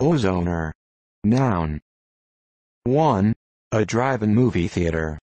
Ozoner. Noun. 1. A drive-in movie theater.